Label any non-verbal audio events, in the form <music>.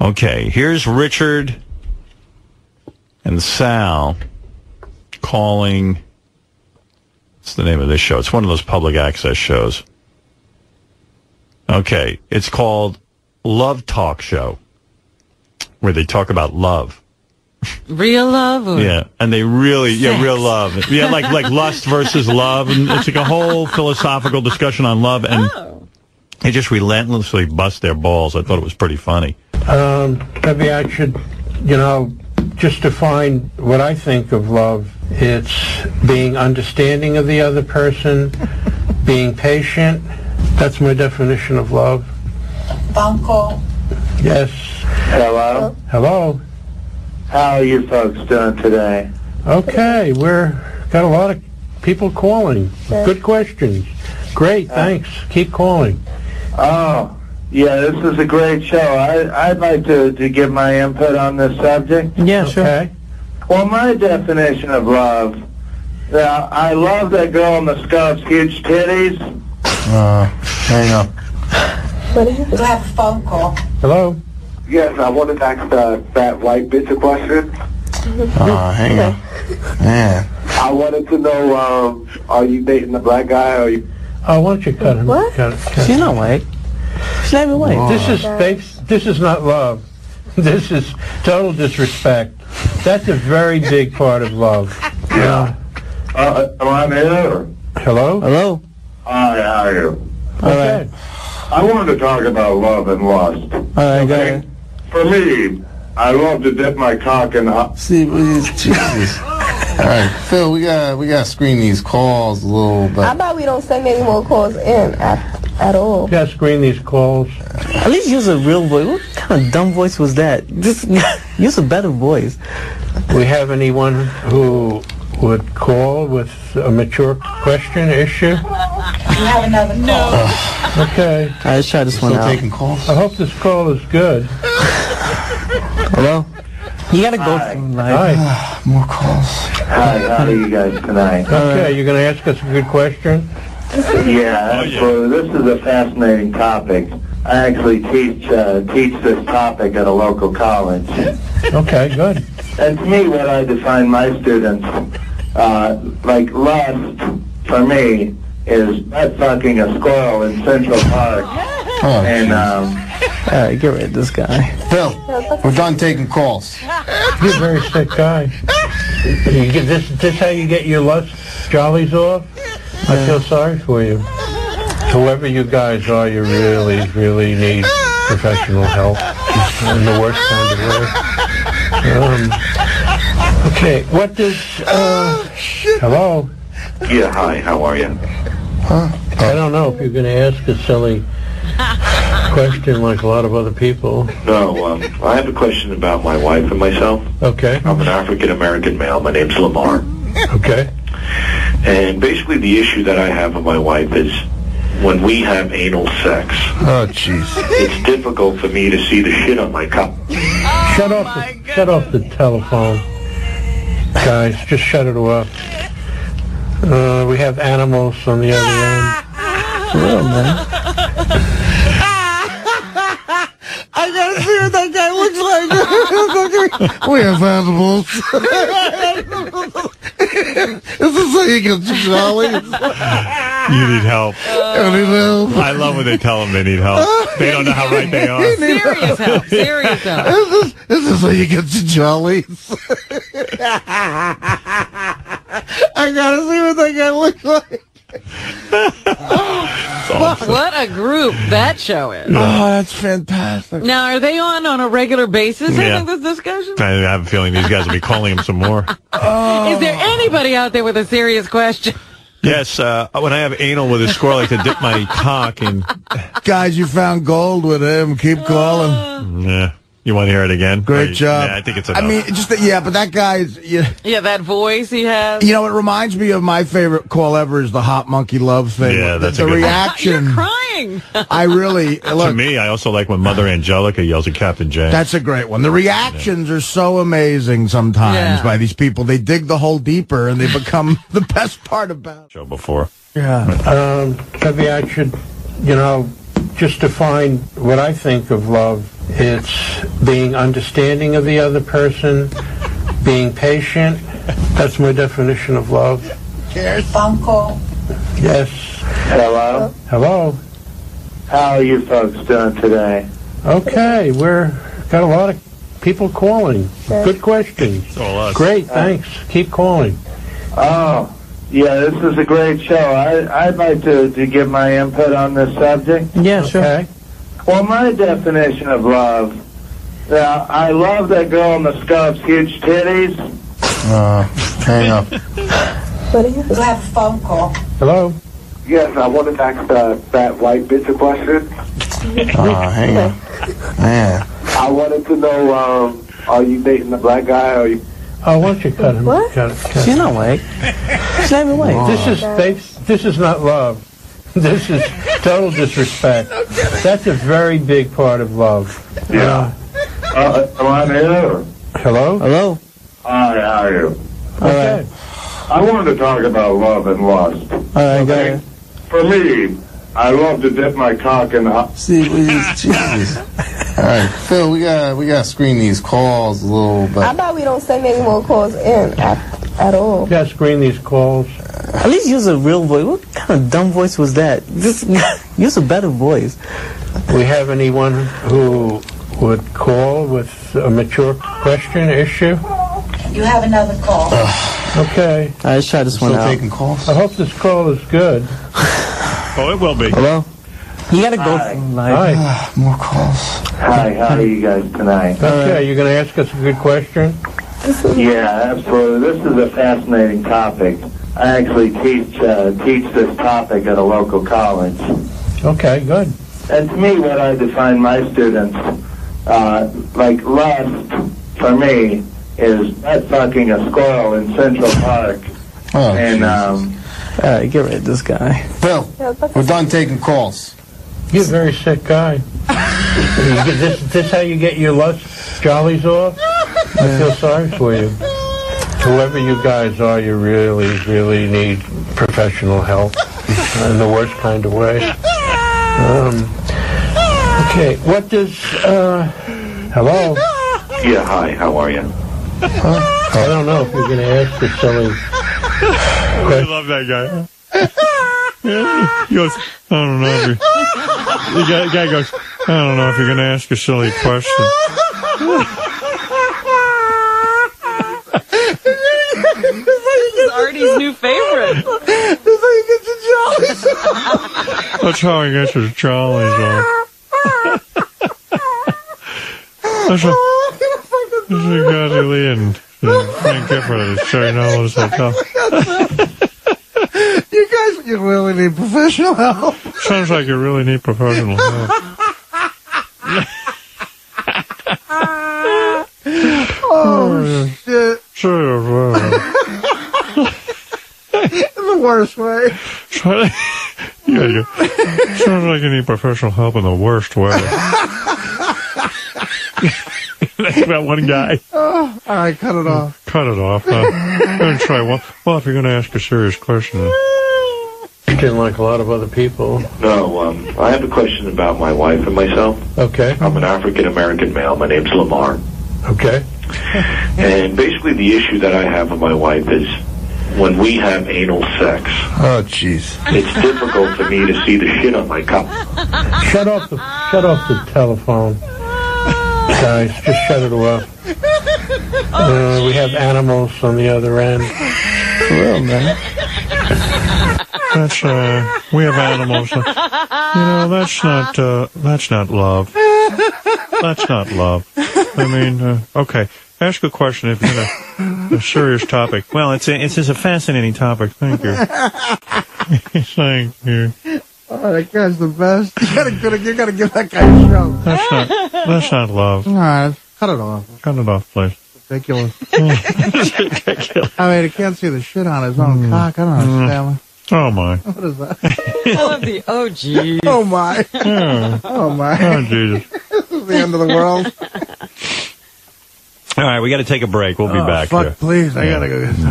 Okay, here's Richard and Sal calling. What's the name of this show? It's one of those public access shows. Okay, it's called Love Talk Show, where they talk about love. Real love? Yeah, and they really, yeah, real love. Yeah, like like lust versus love, and it's like a whole philosophical discussion on love, and Oh. they just relentlessly bust their balls. I thought it was pretty funny. Um, maybe I should, you know, just define what I think of love. It's being understanding of the other person, being patient. That's my definition of love. Phone call. Yes. Hello. Hello. How are you folks doing today? Okay, we're got a lot of people calling. Good questions. Great, thanks. Keep calling. Oh, yeah, this is a great show. I, I'd like to, to give my input on this subject. Yeah, sure. Okay. Well, my definition of love, yeah, I love that girl in the scarf's huge titties. Uh, hang up. Do I have a phone call? Hello. Yes, I wanted to ask uh, that white bitch a question. Uh, hang on. Man. I wanted to know, um, are you dating the black guy or are you... Oh, why don't you cut him? What? Cut, cut. She's not white. She's not even white. This is babes, this is not love. <laughs> This is total disrespect. That's a very big part of love. Yeah. Uh, am I there? Hello? Hello? Hi, how are you? Okay. I wanted to talk about love and lust. All right, go ahead. For me, I love to dip my cock in hot... See, we- Jesus. All right, Phil, we got we got to screen these calls a little bit. How about we don't send any more calls in at, at all? You gotta screen these calls. At least use a real voice. What kind of dumb voice was that? Just <laughs> use a better voice. We have anyone who would call with a mature question, issue? You have another call. Oh, okay. All right, let's try this one Still out. taking calls. I hope this call is good. Hello? You gotta go through like. Hi. More calls. Hi, how are you guys tonight? Okay, you're gonna ask us a good question? Yeah, so This is a fascinating topic. I actually teach uh, teach this topic at a local college. Okay, good. And to me, what I define my students, uh, like lust, for me, is butt fucking a squirrel in Central Park. Oh, And um, All right, get rid of this guy. Phil, we're done taking calls. You're a very sick guy. You get this. This how you get your lust jollies off? I feel sorry for you. Whoever you guys are, you really, really need professional help in the worst kind of way. Um, okay, what does? Uh, hello. yeah, hi, how are you? I don't know if you're going to ask a silly question like a lot of other people. No, um, I have a question about my wife and myself. Okay. I'm an African American male. My name's Lamar. Okay. And basically, the issue that I have with my wife is when we have anal sex, Oh, jeez. it's difficult for me to see the shit on my cup. Shut off the shut off the telephone, guys. Just shut it off. Uh, we have animals on the other end. For real, man. <laughs> I gotta see what that guy looks like. <laughs> <laughs> we have animals. <laughs> This is this how you get jolly? You need help. Any help? I love when they tell them they need help. <laughs> They don't know how right they are. Serious help. Serious help. This Is this, is how you get your jollies? <laughs> I gotta see what that guy looks like. What a group that show is. Oh, that's fantastic. Now, are they on on a regular basis Yeah. having this discussion? I have a feeling these guys will be calling him some more. <laughs> Is there anybody out there with a serious question? Yes, uh, when I have anal with a squirrel, I like to dip my cock in. Guys, you found gold with him. Keep calling. Yeah. You want to hear it again? Great Or- job. Yeah, I think it's I mean, just that, yeah, but that guy's. You, Yeah, that voice he has. you know, it reminds me of my favorite call ever is the hot monkey love thing. Yeah, The- that's a the good one. reaction. <laughs> You're crying. I really <laughs> to me, I also like when Mother Angelica yells at Captain James. That's a great one. The reactions are so amazing sometimes Yeah. by these people. They dig the hole deeper and they become <laughs> the best part about show before. Yeah. Um, maybe I should, you know, just define what I think of love. It's being understanding of the other person, being patient. That's my definition of love. Phone call. Yes. Hello? Hello. How are you folks doing today? Okay, we're got a lot of people calling. Good questions. So. Great, thanks. Keep calling. Oh, yeah, this is a great show. I, I'd like to, to give my input on this subject. Yeah, sure. Okay. Well, my definition of love, now, I love that girl in the scarf's huge titties. Uh, hang up. Do I have a phone call? Hello. Yes, I wanted to ask the fat white bitch a question. Uh, hang up. Man. I wanted to know, um, are you dating the black guy or you... Oh, why don't you cut him? What? Cut, cut. She's not white. She's not even white. This is they, this is not love. <laughs> This is total disrespect. That's a very big part of love. Yeah. Uh, am I there? Hello. Hello? Hi, how are you? Okay. I wanted to talk about love and lust. All right, go Okay. ahead. For me, I love to dip my cock in hot... See, we just, <laughs> Jesus. All right, Phil, we got we got to screen these calls a little How bit. about we don't send any more calls in at, at all? You gotta screen these calls. At least use a real voice. What kind of dumb voice was that? Just <laughs> use a better voice. We have anyone who would call with a mature question issue? You have another call. <sighs> Okay. All right, let's try this one Still out. taking calls? I hope this call is good. <laughs> Oh, it will be. Hello? You gotta go Hi. Hi. <sighs> More calls. Hi, how are you guys tonight? Okay, you're gonna ask us a good question? Yeah, absolutely. This is a fascinating topic. I actually teach uh, teach this topic at a local college. Okay, good. And to me, what I define my students, uh, like lust, for me, is butt fucking a squirrel in Central Park. Oh, And, Jesus. um, All right, get rid of this guy. Phil, we're done taking calls. You're a very sick guy. <laughs> is this, this how you get your lust jollies off? I feel sorry for you. Whoever you guys are, you really, really need professional help in the worst kind of way. Um, okay, what does, uh, hello? yeah, hi, how are you? I don't know if you're going to ask a silly I love that guy. he goes, I don't know if you... The guy, guy goes, I don't know if you're going to ask a silly question. That's how he gets his jollies on. That's a, that's a Kathie Lee and Frank Gifford Cherry Knowles Hotel. You guys, you really need professional help. Sounds like you really need professional help. Oh, shit. Sure, well. <laughs> In the worst way. Yeah, you, sounds like you need professional help in the worst way. <laughs> That's that one guy. All right, cut it off. Cut it off. Huh? I'm gonna try one. Well, if you're going to ask a serious question, Didn't like a lot of other people. No, um, I have a question about my wife and myself. Okay, I'm an African American male. My name's Lamar. okay. And basically, the issue that I have with my wife is when we have anal sex, Oh, jeez. it's difficult for me to see the shit on my cup. Shut off the, shut off the telephone. Guys, just shut it off. Uh, we have animals on the other end. For real, man. that's uh, we have animals. You know, that's not uh, that's not love. That's not love. I mean, uh, okay. Ask a question if you're a, a serious topic. Well, it's a, it's just a fascinating topic. Thank you. <laughs> Thank you. Oh, that guy's the best. <laughs> You gotta, gotta, you gotta give that guy a show. That's not that's not love. All right, cut it off. Cut it off, please. Ridiculous. <laughs> I mean, he can't see the shit on his own mm. cock. I don't mm. understand. Oh my. What is that? I love the oh geez. Oh, my. Yeah. Oh, my. Oh Jesus. This is the end of the world. All right, we got to take a break. We'll be Oh, back. fuck, here. please. I gotta go.